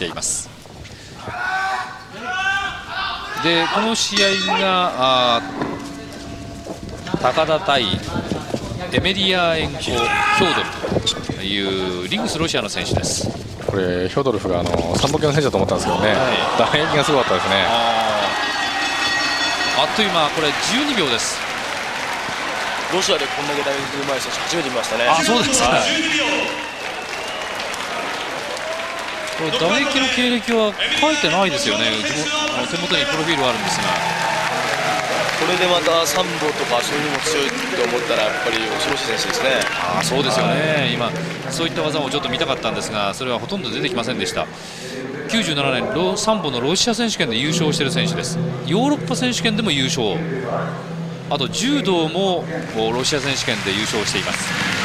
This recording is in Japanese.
しています。でこの試合が高田対エメリアエンコ・ヒョードルフというリングスロシアの選手です。これヒョードルフがあの3ボケの選手だと思ったんですけどね、はい、打撃がすごかったですね。あっという間これ12秒です。ロシアでこんだけ打撃うまい選手初めて見ましたね。あそうですか、はいこれ打撃の経歴は書いてないですよね、手元にプロフィールはあるんですが。これでまたサンボとかそういうのも強いと思ったらやっぱり恐ろしい選手ですね。あそうですよね、今そういった技もちょっと見たかったんですがそれはほとんど出てきませんでした。97年サンボのロシア選手権で優勝している選手です。ヨーロッパ選手権でも優勝。あと柔道もロシア選手権で優勝しています